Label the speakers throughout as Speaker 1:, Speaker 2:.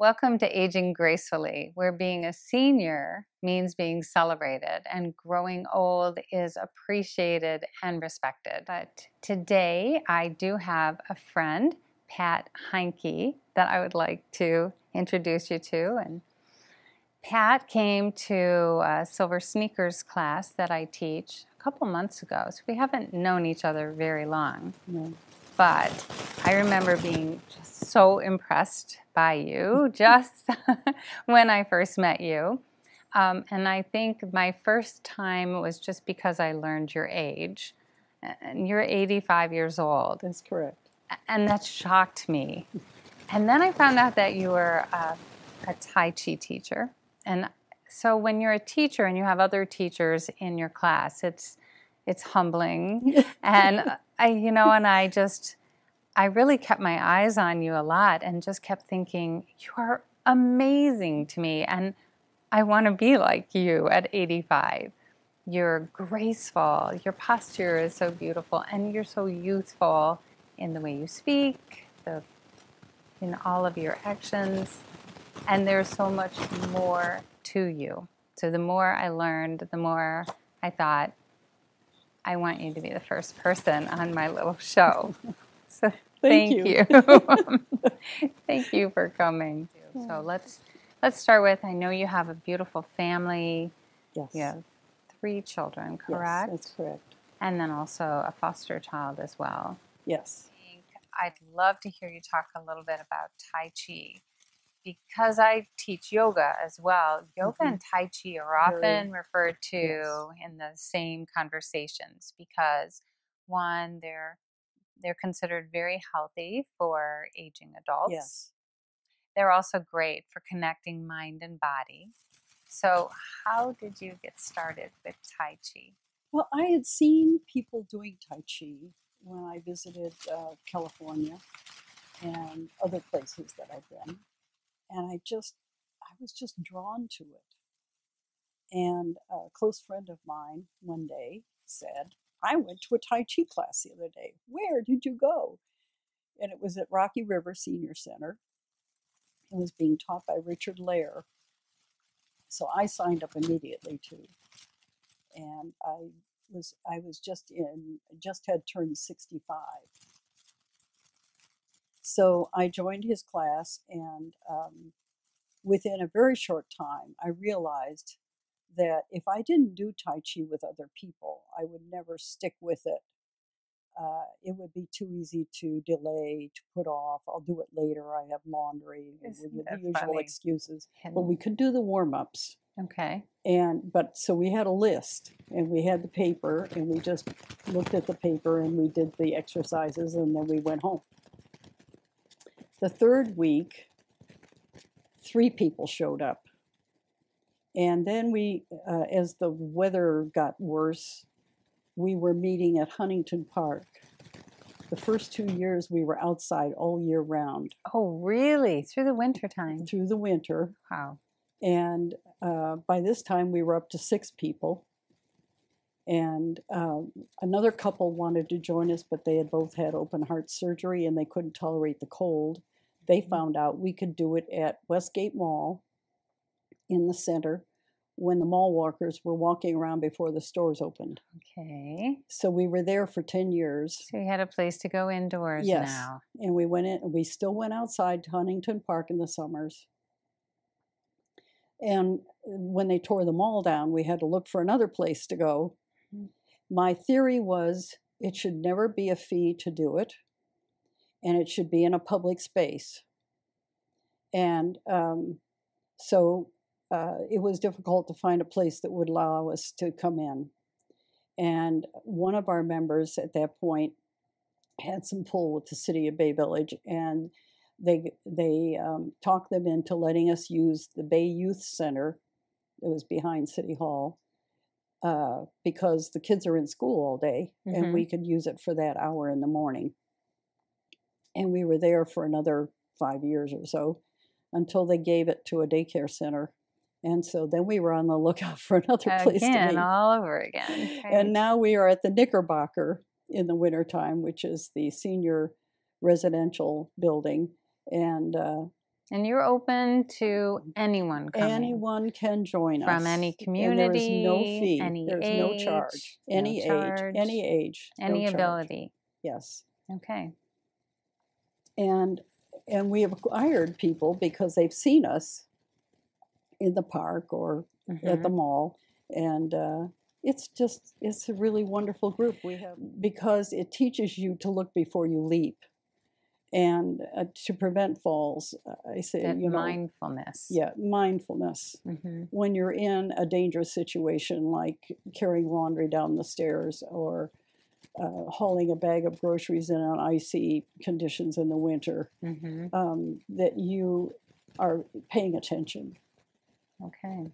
Speaker 1: Welcome to Aging Gracefully, where being a senior means being celebrated and growing old is appreciated and respected. But today I do have a friend, Pat Heinke, that I would like to introduce you to. And Pat came to a Silver Sneakers class that I teach a couple months ago, so we haven't known each other very long.
Speaker 2: No.
Speaker 1: But I remember being just so impressed by you just when I first met you. Um, and I think my first time was just because I learned your age. And you're 85 years old.
Speaker 2: That's correct.
Speaker 1: And that shocked me. And then I found out that you were a, a Tai Chi teacher. And so when you're a teacher and you have other teachers in your class, it's it's humbling. and I, you know, and I just I really kept my eyes on you a lot and just kept thinking, you are amazing to me. And I want to be like you at 85. You're graceful, your posture is so beautiful, and you're so youthful in the way you speak, the, in all of your actions. And there's so much more to you. So the more I learned, the more I thought, I want you to be the first person on my little show. So
Speaker 2: Thank,
Speaker 1: Thank
Speaker 2: you.
Speaker 1: you. Thank you for coming. So let's let's start with I know you have a beautiful family.
Speaker 2: yes.
Speaker 1: You have three children, correct?
Speaker 2: Yes, that's correct.
Speaker 1: and then also a foster child as well.
Speaker 2: Yes.
Speaker 1: I'd love to hear you talk a little bit about Tai Chi because I teach yoga as well. Yoga and Tai Chi are
Speaker 2: Mm-hmm.
Speaker 1: Often referred to
Speaker 2: yes.
Speaker 1: in the same conversations because one, they're they're considered very healthy for aging adults.
Speaker 2: Yes.
Speaker 1: They're also great for connecting mind and body. So, how did you get started with Tai Chi?
Speaker 2: Well, I had seen people doing Tai Chi when I visited uh, California and other places that I've been. And I just, I was just drawn to it. And a close friend of mine one day said, I went to a Tai Chi class the other day. Where did you go? And it was at Rocky River Senior Center. It was being taught by Richard Lair. So I signed up immediately too. And I was I was just in just had turned 65. So I joined his class, and um, within a very short time, I realized that if I didn't do Tai Chi with other people, I would never stick with it. Uh, it would be too easy to delay, to put off. I'll do it later. I have laundry,
Speaker 1: Isn't
Speaker 2: with the usual
Speaker 1: funny?
Speaker 2: excuses. But we could do the warm ups
Speaker 1: okay.
Speaker 2: and but so we had a list and we had the paper and we just looked at the paper and we did the exercises and then we went home the third week three people showed up and then we uh, as the weather got worse we were meeting at huntington park the first two years we were outside all year round
Speaker 1: Oh, really? Through the winter time?
Speaker 2: through the winter
Speaker 1: Wow.
Speaker 2: and uh, by this time we were up to six people and um, another couple wanted to join us but they had both had open heart surgery and they couldn't tolerate the cold they
Speaker 1: Mhm.
Speaker 2: found out we could do it at westgate mall in the center when the mall walkers were walking around before the stores opened
Speaker 1: Okay.
Speaker 2: so we were there for 10 years
Speaker 1: So you had a place to go indoors
Speaker 2: Yes.
Speaker 1: now.
Speaker 2: and we went in we still went outside to huntington park in the summers and when they tore the mall down we had to look for another place to go. My theory was it should never be a fee to do it and it should be in a public space. And um, so uh, it was difficult to find a place that would allow us to come in. And one of our members at that point had some pull with the city of Bay Village, and they they um, talked them into letting us use the Bay Youth Center It was behind City Hall uh, because the kids are in school all day,
Speaker 1: Mhm.
Speaker 2: and we could use it for that hour in the morning. And we were there for another five years or so until they gave it to a daycare center. And so then we were on the lookout for another place to
Speaker 1: Again,
Speaker 2: meet.
Speaker 1: all over again. right?
Speaker 2: And now we are at the Knickerbocker in the wintertime, which is the senior residential building. And uh,
Speaker 1: And you're open to anyone coming.
Speaker 2: Anyone can join us.
Speaker 1: From any
Speaker 2: and there is no fee.
Speaker 1: any
Speaker 2: There's no charge.
Speaker 1: age, no
Speaker 2: Any
Speaker 1: charge,
Speaker 2: age. Any age. no
Speaker 1: any
Speaker 2: charge.
Speaker 1: ability.
Speaker 2: Yes.
Speaker 1: Okay.
Speaker 2: and and we have acquired people because they've seen us in the park or at the
Speaker 1: Mhm.
Speaker 2: mall and uh, it's just it's a really wonderful group we have because it teaches you to look before you leap and uh, to prevent falls uh, i say
Speaker 1: That
Speaker 2: you know
Speaker 1: mindfulness.
Speaker 2: yeah mindfulness
Speaker 1: hmm
Speaker 2: when you're in a dangerous situation like carrying laundry down the stairs or uh, hauling a bag of groceries in on icy conditions in the winter
Speaker 1: hmm
Speaker 2: um, that you are paying attention.
Speaker 1: Okay.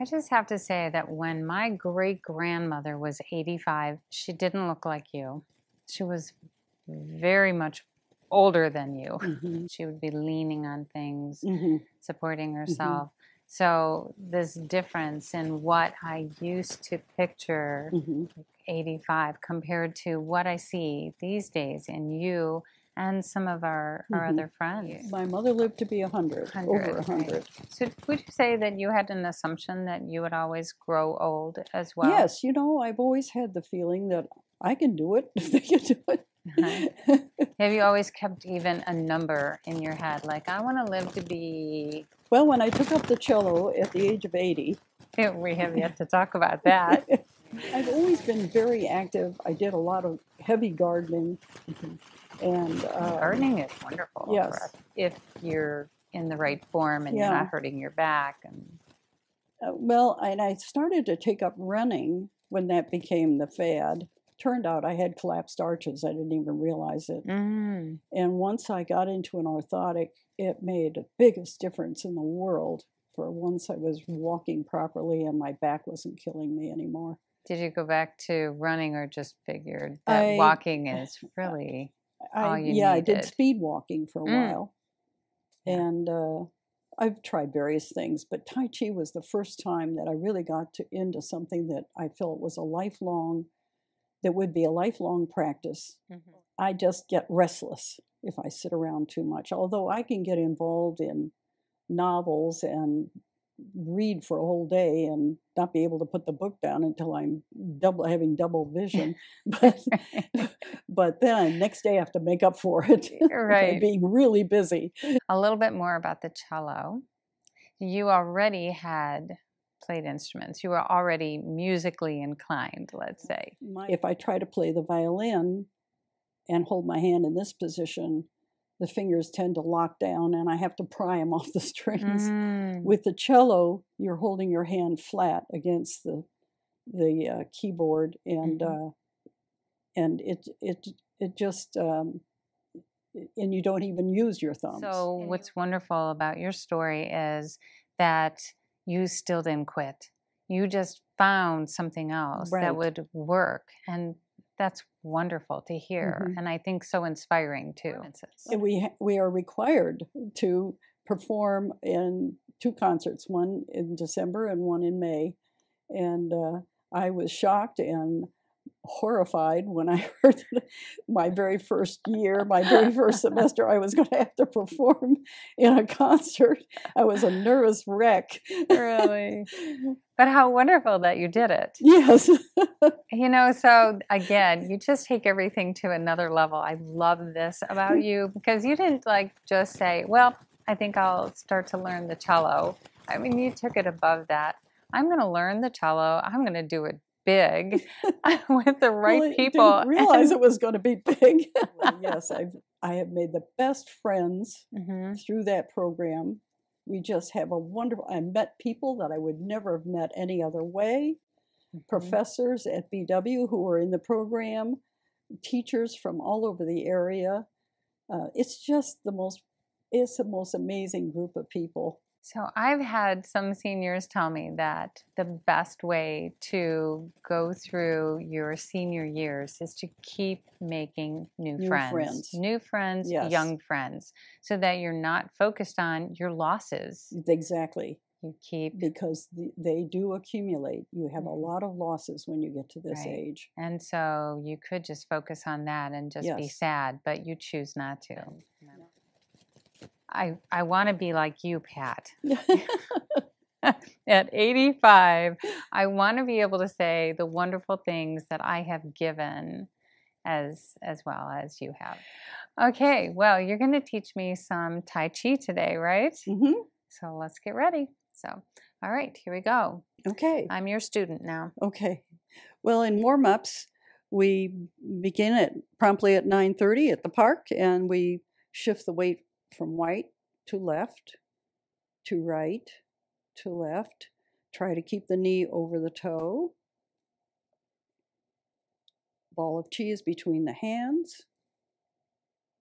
Speaker 1: I just have to say that when my great grandmother was 85, she didn't look like you. She was very much older than you.
Speaker 2: Mhm.
Speaker 1: She would be leaning on things,
Speaker 2: Mhm.
Speaker 1: supporting herself. So, this difference in what I used to picture
Speaker 2: Mhm.
Speaker 1: 85 compared to what I see these days in you and some of our, our
Speaker 2: Mhm.
Speaker 1: other friends.
Speaker 2: My mother lived to be a hundred, over
Speaker 1: 100,
Speaker 2: a
Speaker 1: right.
Speaker 2: hundred.
Speaker 1: So, would you say that you had an assumption that you would always grow old as well?
Speaker 2: Yes, you know, I've always had the feeling that I can do it if they can do it.
Speaker 1: Uh-huh. Have you always kept even a number in your head? Like, I want to live to be.
Speaker 2: well, when I took up the cello at the age of 80,
Speaker 1: We have yet to talk about that.
Speaker 2: I've always been very active. I did a lot of heavy gardening. And uh,
Speaker 1: Gardening is wonderful for
Speaker 2: yes.
Speaker 1: us if you're in the right form and you're not hurting your back. And
Speaker 2: Uh, well, and I started to take up running when that became the fad. Turned out I had collapsed arches. I didn't even realize it.
Speaker 1: Mm,
Speaker 2: And once I got into an orthotic, it made the biggest difference in the world. For once I was walking properly and my back wasn't killing me anymore.
Speaker 1: did you go back to running or just figured that
Speaker 2: I-
Speaker 1: walking is really. All you
Speaker 2: yeah, I did speed walking for a
Speaker 1: Mm.
Speaker 2: while. And uh, I've tried various things, but Tai Chi was the first time that I really got to, into something that I felt was a lifelong, that would be a lifelong practice.
Speaker 1: Mhm.
Speaker 2: I just get restless if I sit around too much. Although I can get involved in novels and read for a whole day and not be able to put the book down until I'm double having double vision. but but then next day I have to make up for it by
Speaker 1: Right.
Speaker 2: being really busy.
Speaker 1: A little bit more about the cello. You already had played instruments. You were already musically inclined, let's say.
Speaker 2: My, if I try to play the violin and hold my hand in this position, the fingers tend to lock down and I have to pry them off the strings.
Speaker 1: Mm,
Speaker 2: With the cello, you're holding your hand flat against the the uh, keyboard, and
Speaker 1: Mhm.
Speaker 2: uh, and it it it just um, and you don't even use your thumbs.
Speaker 1: So, what's wonderful about your story is that you still didn't quit. You just found something else
Speaker 2: Right.
Speaker 1: that would work. And that's wonderful to hear.
Speaker 2: Mhm.
Speaker 1: And I think so inspiring too.
Speaker 2: And we ha- we are required to perform in two concerts, one in December and one in May, and uh, I was shocked and horrified when I heard that my very first year, my very first semester, I was going to have to perform in a concert. I was a nervous wreck.
Speaker 1: Really? But how wonderful that you did it.
Speaker 2: yes.
Speaker 1: You know, so again, you just take everything to another level. I love this about you because you didn't like just say, well, I think I'll start to learn the cello. I mean, you took it above that. I'm going to learn the cello. I'm going to do it big with the right
Speaker 2: Well, I
Speaker 1: people.
Speaker 2: Didn't realize it was going to be big. Well, yes, I've I have made the best friends
Speaker 1: Mhm.
Speaker 2: through that program. We just have a wonderful. I met people that I would never have met any other way.
Speaker 1: Mhm.
Speaker 2: Professors at BW who were in the program, teachers from all over the area. Uh, it's just the most. It's the most amazing group of people.
Speaker 1: So I've had some seniors tell me that the best way to go through your senior years is to keep making new,
Speaker 2: New
Speaker 1: friends,
Speaker 2: friends.
Speaker 1: new friends,
Speaker 2: Yes.
Speaker 1: young friends, so that you're not focused on your losses.
Speaker 2: Exactly,
Speaker 1: You keep,
Speaker 2: because the, they do accumulate. You have a
Speaker 1: Mhm.
Speaker 2: lot of losses when you get to this
Speaker 1: Right.
Speaker 2: age.
Speaker 1: and so you could just focus on that and just be sad, but you choose not to. I, I want to be like you, Pat. At 85, I want to be able to say the wonderful things that I have given as as well as you have. Okay, well, you're going to teach me some Tai Chi today, right?
Speaker 2: Mm-hmm.
Speaker 1: So let's get ready. So, all right, here we go.
Speaker 2: Okay.
Speaker 1: I'm your student now.
Speaker 2: Okay. Well, in warm-ups, we begin at promptly at 9:30 at the park and we shift the weight from right to left to right to left. Try to keep the knee over the toe. Ball of chi is between the hands.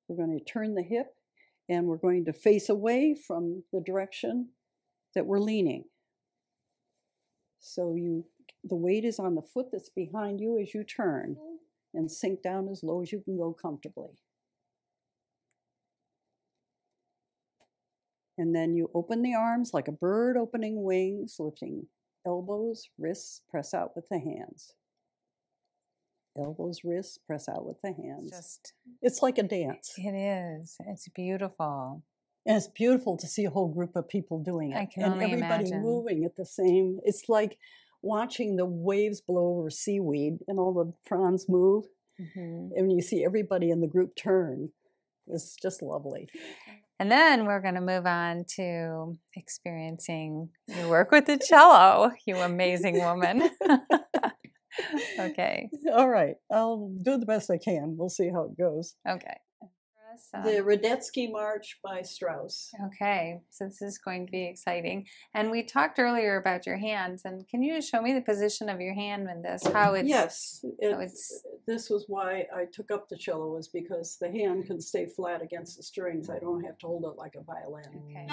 Speaker 2: We're going to turn the hip and we're going to face away from the direction that we're leaning. So you the weight is on the foot that's behind you as you turn mm-hmm. and sink down as low as you can go comfortably. And then you open the arms like a bird opening wings, lifting elbows, wrists, press out with the hands. Elbows, wrists, press out with the hands.
Speaker 1: Just
Speaker 2: It's like a dance.
Speaker 1: it is. It's beautiful.
Speaker 2: And it's beautiful to see a whole group of people doing it.
Speaker 1: I can
Speaker 2: and everybody
Speaker 1: imagine.
Speaker 2: moving at the same. It's like watching the waves blow over seaweed and all the fronds move.
Speaker 1: Mhm.
Speaker 2: And you see everybody in the group turn. It's just lovely.
Speaker 1: And then we're going to move on to experiencing your work with the cello, you amazing woman. okay.
Speaker 2: All right. I'll do the best I can. We'll see how it goes.
Speaker 1: Okay. So-
Speaker 2: The Radetzky March by Strauss.
Speaker 1: Okay, so this is going to be exciting. And we talked earlier about your hands, and can you show me the position of your hand with this? How it's
Speaker 2: yes, it's,
Speaker 1: it's-
Speaker 2: this was why I took up the cello was because the hand can stay flat against the strings. I don't have to hold it like a violin.
Speaker 1: Okay.